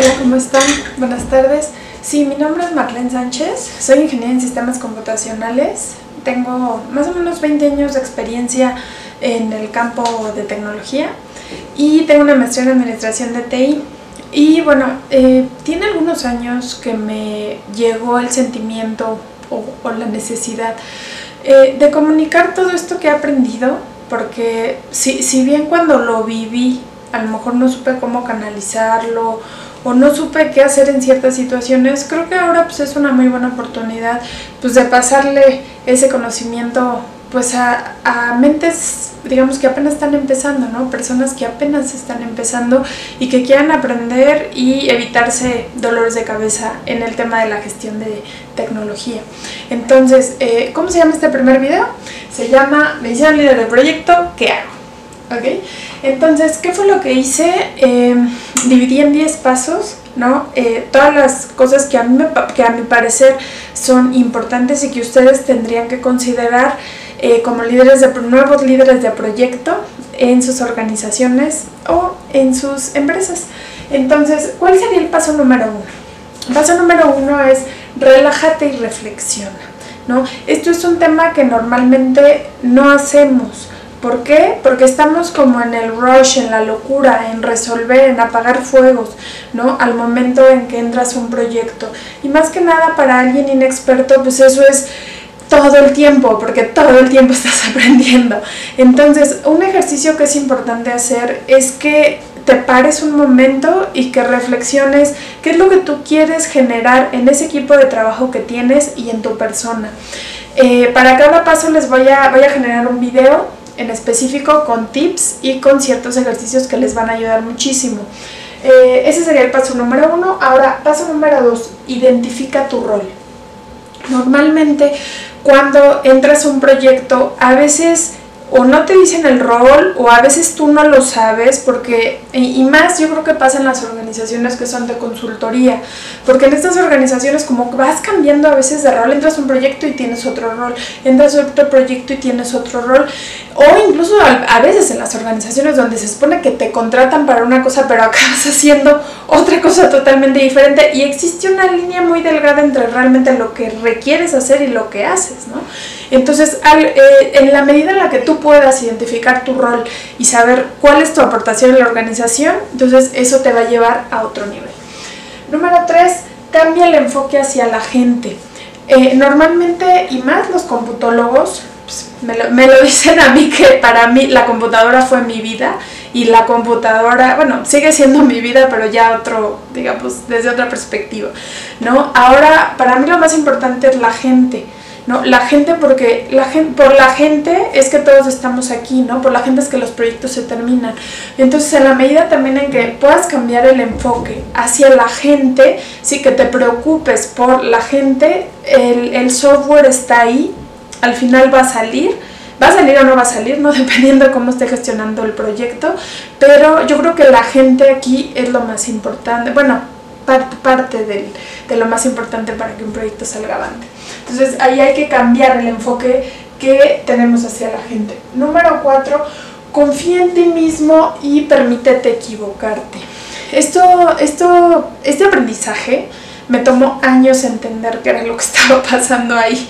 Hola, ¿cómo están? Buenas tardes. Sí, mi nombre es Marlene Sánchez, soy ingeniera en sistemas computacionales, tengo más o menos 20 años de experiencia en el campo de tecnología y tengo una maestría en administración de TI. Y bueno, eh, tiene algunos años que me llegó el sentimiento o, la necesidad eh, de comunicar todo esto que he aprendido, porque si, si bien cuando lo viví a lo mejor no supe cómo canalizarlo o no supe qué hacer en ciertas situaciones, creo que ahora pues es una muy buena oportunidad pues de pasarle ese conocimiento pues a, a, mentes, digamos que apenas están empezando, ¿no? Personas que apenas están empezando y que quieran aprender y evitarse dolores de cabeza en el tema de la gestión de tecnología. Entonces, eh, ¿cómo se llama este primer video? Se llama Misión Líder de Proyecto, ¿qué hago? ¿Ok? Entonces, ¿qué fue lo que hice? Eh, dividí en 10 pasos, ¿no? Eh, todas las cosas que a, mí que a mi parecer son importantes y que ustedes tendrían que considerar eh, como líderes de nuevos líderes de proyecto en sus organizaciones o en sus empresas. Entonces, ¿cuál sería el paso número uno? paso número uno es relájate y reflexiona. ¿no? Esto es un tema que normalmente no hacemos. ¿Por qué? Porque estamos como en el rush, en la locura, en resolver, en apagar fuegos, ¿no? Al momento en que entras un proyecto. Y más que nada para alguien inexperto, pues eso es todo el tiempo, porque todo el tiempo estás aprendiendo. Entonces, un ejercicio que es importante hacer es que te pares un momento y que reflexiones qué es lo que tú quieres generar en ese equipo de trabajo que tienes y en tu persona. Eh, para cada paso les voy a, voy a generar un video en específico con tips y con ciertos ejercicios que les van a ayudar muchísimo. Eh, ese sería el paso número uno. Ahora, paso número dos, identifica tu rol. Normalmente cuando entras a un proyecto, a veces o no te dicen el rol o a veces tú no lo sabes porque y más yo creo que pasa en las organizaciones que son de consultoría porque en estas organizaciones como vas cambiando a veces de rol entras a un proyecto y tienes otro rol entras a otro proyecto y tienes otro rol o incluso a, veces en las organizaciones donde se supone que te contratan para una cosa pero acabas haciendo otra cosa totalmente diferente y existe una línea muy delgada entre realmente lo que requieres hacer y lo que haces ¿no? entonces eh, en la medida en la que tú puedas identificar tu rol y saber cuál es tu aportación en la organización, entonces eso te va a llevar a otro nivel. Número 3, cambia el enfoque hacia la gente. Eh, normalmente, y más los computólogos, pues, me, lo, dicen a mí que para mí la computadora fue mi vida y la computadora, bueno, sigue siendo mi vida, pero ya otro, digamos, desde otra perspectiva, ¿no? Ahora, para mí lo más importante es la gente ¿no? La gente porque la gente, por la gente es que todos estamos aquí, ¿no? Por la gente es que los proyectos se terminan. Entonces, en la medida también en que puedas cambiar el enfoque hacia la gente, sí que te preocupes por la gente, el, el software está ahí, al final va a salir, va a salir o no va a salir, ¿no? Dependiendo de cómo esté gestionando el proyecto, pero yo creo que la gente aquí es lo más importante, bueno, parte, del, de lo más importante para que un proyecto salga adelante. Entonces ahí hay que cambiar el enfoque que tenemos hacia la gente. Número cuatro, confía en ti mismo y permítete equivocarte. Esto, esto, este aprendizaje me tomó años entender qué era lo que estaba pasando ahí.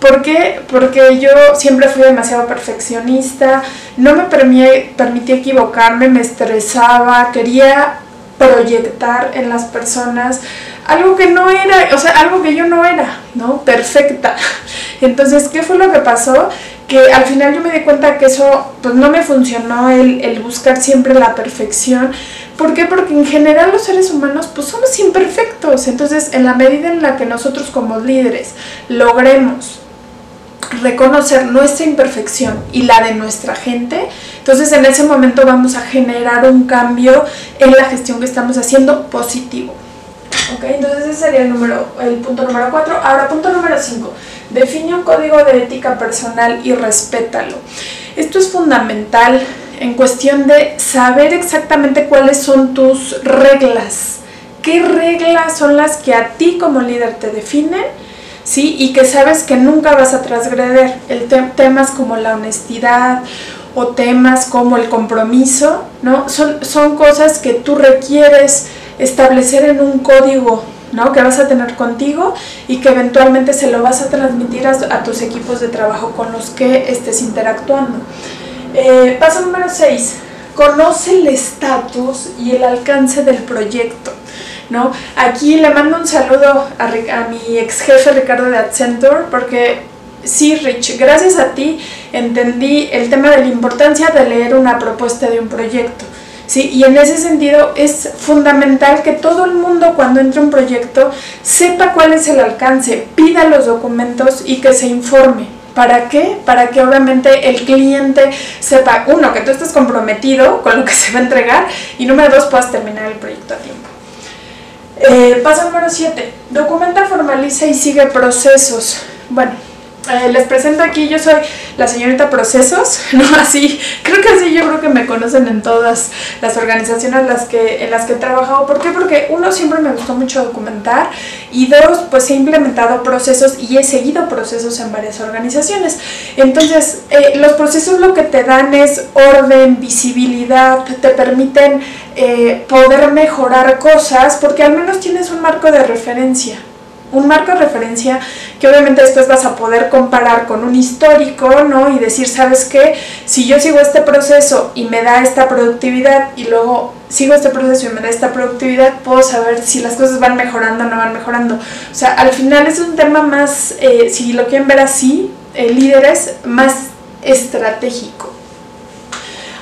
¿Por qué? Porque yo siempre fui demasiado perfeccionista, no me permití equivocarme, me estresaba, quería proyectar en las personas algo que no era, o sea, algo que yo no era, ¿no? Perfecta. Entonces, ¿qué fue lo que pasó? Que al final yo me di cuenta que eso, pues no me funcionó el, el buscar siempre la perfección. ¿Por qué? Porque en general los seres humanos, pues somos imperfectos. Entonces, en la medida en la que nosotros como líderes logremos reconocer nuestra imperfección y la de nuestra gente, entonces en ese momento vamos a generar un cambio en la gestión que estamos haciendo positivo. ¿Ok? Entonces ese sería el, número, el punto número 4. Ahora, punto número 5. Define un código de ética personal y respétalo. Esto es fundamental en cuestión de saber exactamente cuáles son tus reglas. ¿Qué reglas son las que a ti como líder te definen? ¿sí? Y que sabes que nunca vas a transgreder. El temas como la honestidad o temas como el compromiso, ¿no? Son, son cosas que tú requieres establecer en un código ¿no? que vas a tener contigo y que eventualmente se lo vas a transmitir a, tus equipos de trabajo con los que estés interactuando. Eh, paso número 6. Conoce el estatus y el alcance del proyecto. ¿no? Aquí le mando un saludo a, a mi ex jefe Ricardo de Accenture porque sí, Rich, gracias a ti entendí el tema de la importancia de leer una propuesta de un proyecto. ¿Sí? Y en ese sentido es fundamental que todo el mundo cuando entre un proyecto sepa cuál es el alcance, pida los documentos y que se informe. ¿Para qué? Para que obviamente el cliente sepa, uno, que tú estés comprometido con lo que se va a entregar y número dos, puedas terminar el proyecto a tiempo. Eh, paso número 7. Documenta, formaliza y sigue procesos. Bueno, eh, les presento aquí, yo soy la señorita Procesos, ¿no? Así, creo que así yo creo que me conocen en todas las organizaciones las que, en las que he trabajado. ¿Por qué? Porque uno, siempre me gustó mucho documentar y dos, pues he implementado procesos y he seguido procesos en varias organizaciones. Entonces, eh, los procesos lo que te dan es orden, visibilidad, te permiten eh, poder mejorar cosas porque al menos tienes un marco de referencia un marco de referencia que obviamente después vas a poder comparar con un histórico, ¿no? Y decir, ¿sabes qué? Si yo sigo este proceso y me da esta productividad y luego sigo este proceso y me da esta productividad, puedo saber si las cosas van mejorando o no van mejorando. O sea, al final es un tema más, eh, si lo quieren ver así, el líder es más estratégico.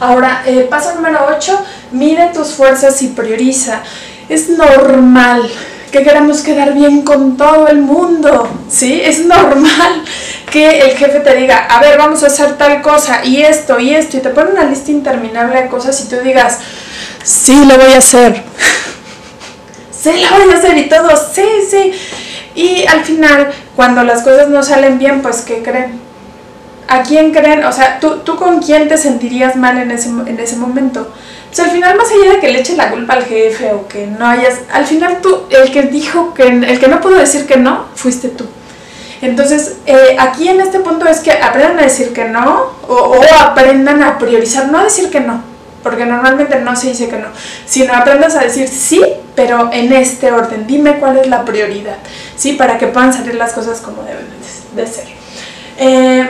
Ahora, eh, paso número 8, mide tus fuerzas y prioriza. Es normal que queremos quedar bien con todo el mundo, ¿sí? Es normal que el jefe te diga, a ver, vamos a hacer tal cosa y esto y esto, y te pone una lista interminable de cosas y tú digas, sí, lo voy a hacer. sí, lo voy a hacer y todo, sí, sí. Y al final, cuando las cosas no salen bien, pues, ¿qué creen? ¿A quién creen? O sea, ¿tú, tú con quién te sentirías mal en ese, en ese momento? Sea, al final, más allá de que le eches la culpa al jefe o que no hayas, al final tú, el que dijo que, el que no pudo decir que no, fuiste tú. Entonces, eh, aquí en este punto es que aprendan a decir que no o, o, aprendan a priorizar, no a decir que no, porque normalmente no se dice que no, sino aprendas a decir sí, pero en este orden, dime cuál es la prioridad, ¿sí? Para que puedan salir las cosas como deben de, ser. Eh,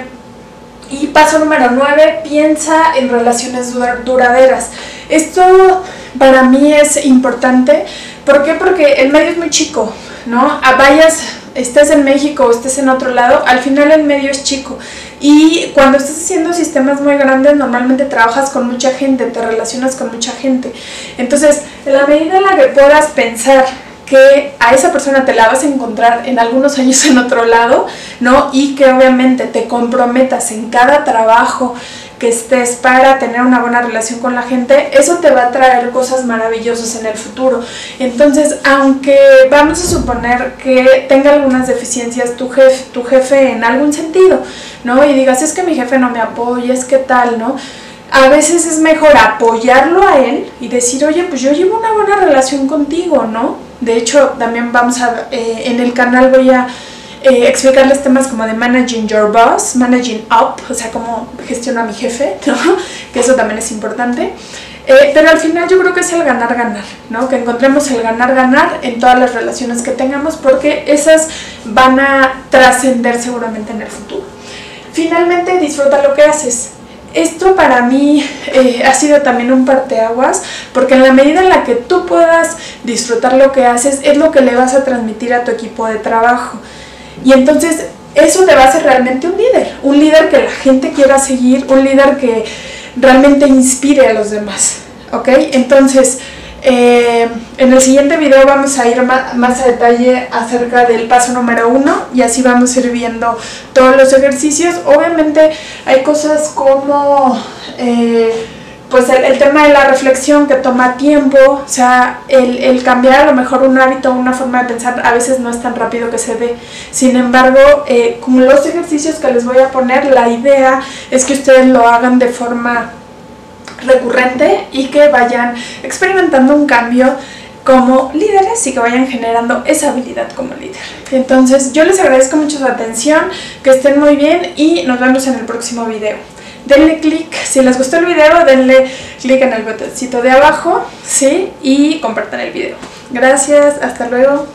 y paso número 9, piensa en relaciones duraderas. Esto para mí es importante. ¿Por qué? Porque el medio es muy chico, ¿no? A ah, vayas, estés en México o estés en otro lado, al final el medio es chico. Y cuando estás haciendo sistemas muy grandes, normalmente trabajas con mucha gente, te relacionas con mucha gente. Entonces, en la medida en la que puedas pensar que a esa persona te la vas a encontrar en algunos años en otro lado, ¿no? Y que obviamente te comprometas en cada trabajo que estés para tener una buena relación con la gente, eso te va a traer cosas maravillosas en el futuro. Entonces, aunque vamos a suponer que tenga algunas deficiencias tu jefe, tu jefe en algún sentido, ¿no? Y digas, es que mi jefe no me apoya, es que tal, ¿no? A veces es mejor apoyarlo a él y decir, oye, pues yo llevo una buena relación contigo, ¿no? De hecho, también vamos a, eh, en el canal voy a eh, explicarles temas como de managing your boss, managing up, o sea, cómo gestiono a mi jefe, ¿no? Que eso también es importante. Eh, pero al final yo creo que es el ganar-ganar, ¿no? Que encontremos el ganar-ganar en todas las relaciones que tengamos porque esas van a trascender seguramente en el futuro. Finalmente, disfruta lo que haces esto para mí eh, ha sido también un parteaguas, porque en la medida en la que tú puedas disfrutar lo que haces, es lo que le vas a transmitir a tu equipo de trabajo. Y entonces eso te va a hacer realmente un líder, un líder que la gente quiera seguir, un líder que realmente inspire a los demás. ¿Ok? Entonces, eh, en el siguiente video vamos a ir más, a detalle acerca del paso número uno y así vamos a ir viendo todos los ejercicios. Obviamente hay cosas como eh, pues el, tema de la reflexión que toma tiempo, o sea, el, cambiar a lo mejor un hábito una forma de pensar a veces no es tan rápido que se dé. Sin embargo, eh, con los ejercicios que les voy a poner, la idea es que ustedes lo hagan de forma recurrente y que vayan experimentando un cambio como líderes y que vayan generando esa habilidad como líder. Entonces yo les agradezco mucho su atención, que estén muy bien y nos vemos en el próximo video. Denle clic, si les gustó el video, denle clic en el botoncito de abajo, ¿sí? Y compartan el video. Gracias, hasta luego.